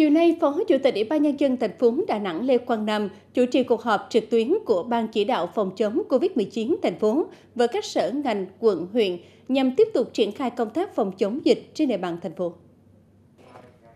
Chiều nay, Phó Chủ tịch Ủy ban nhân dân thành phố Đà Nẵng Lê Quang Nam chủ trì cuộc họp trực tuyến của Ban chỉ đạo phòng chống COVID-19 thành phố với các sở ngành, quận, huyện nhằm tiếp tục triển khai công tác phòng chống dịch trên địa bàn thành phố.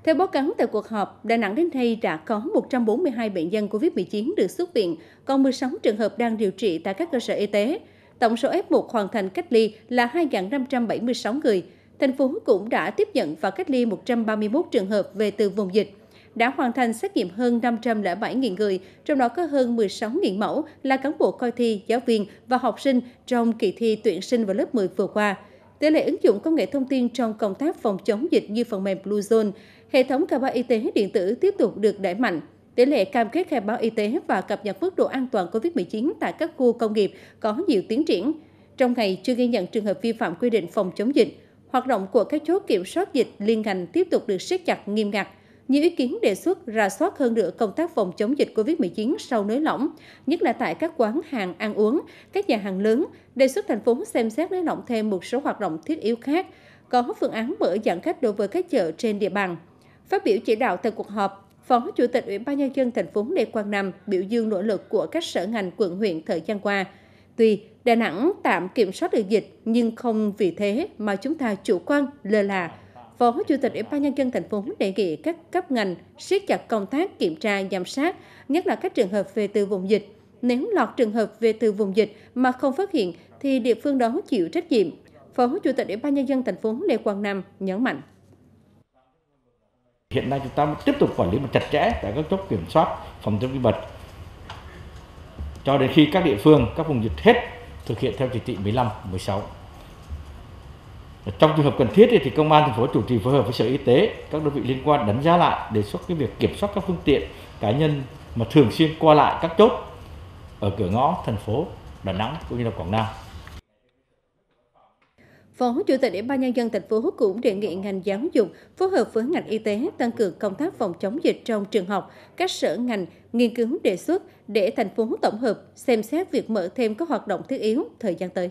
Theo báo cáo tại cuộc họp, Đà Nẵng đến nay đã có 142 bệnh nhân COVID-19 được xuất viện, còn 16 trường hợp đang điều trị tại các cơ sở y tế. Tổng số F1 hoàn thành cách ly là 2.576 người. Thành phố cũng đã tiếp nhận và cách ly 131 trường hợp về từ vùng dịch đã hoàn thành xét nghiệm hơn 507.000 người, trong đó có hơn 16.000 mẫu là cán bộ coi thi, giáo viên và học sinh trong kỳ thi tuyển sinh vào lớp 10 vừa qua. Tỷ lệ ứng dụng công nghệ thông tin trong công tác phòng chống dịch như phần mềm Bluezone, hệ thống khai báo y tế điện tử tiếp tục được đẩy mạnh. Tỷ lệ cam kết khai báo y tế và cập nhật mức độ an toàn COVID-19 tại các khu công nghiệp có nhiều tiến triển. Trong ngày chưa ghi nhận trường hợp vi phạm quy định phòng chống dịch, hoạt động của các chốt kiểm soát dịch liên ngành tiếp tục được siết chặt nghiêm ngặt. Nhiều ý kiến đề xuất ra soát hơn nữa công tác phòng chống dịch COVID-19 sau nới lỏng, nhất là tại các quán hàng ăn uống, các nhà hàng lớn, đề xuất thành phố xem xét nới lỏng thêm một số hoạt động thiết yếu khác, có phương án mở giãn cách đối với các chợ trên địa bàn. Phát biểu chỉ đạo tại cuộc họp, Phó Chủ tịch Ủy ban nhân dân thành phố Lê Quang Nam biểu dương nỗ lực của các sở ngành quận huyện thời gian qua. Tuy Đà Nẵng tạm kiểm soát được dịch nhưng không vì thế mà chúng ta chủ quan lơ là Phó Chủ tịch Ủy ban nhân dân thành phố đề nghị các cấp ngành siết chặt công tác kiểm tra giám sát, nhất là các trường hợp về từ vùng dịch. Nếu lọt trường hợp về từ vùng dịch mà không phát hiện thì địa phương đó chịu trách nhiệm. Phó Chủ tịch Ủy ban nhân dân thành phố Lê Quang Nam nhấn mạnh. Hiện nay chúng ta tiếp tục quản lý một chặt chẽ tại các chốt kiểm soát phòng chống dịch bệnh cho đến khi các địa phương, các vùng dịch hết thực hiện theo chỉ thị 15, 16. Trong trường hợp cần thiết thì công an thành phố chủ trì phối hợp với sở y tế, các đơn vị liên quan đánh giá lại đề xuất cái việc kiểm soát các phương tiện cá nhân mà thường xuyên qua lại các chốt ở cửa ngõ thành phố Đà Nẵng cũng như là Quảng Nam. Phó Chủ tịch Ủy ban nhân dân thành phố cũng đề nghị ngành giáo dục phối hợp với ngành y tế tăng cường công tác phòng chống dịch trong trường học, các sở ngành nghiên cứu đề xuất để thành phố tổng hợp xem xét việc mở thêm các hoạt động thiết yếu thời gian tới.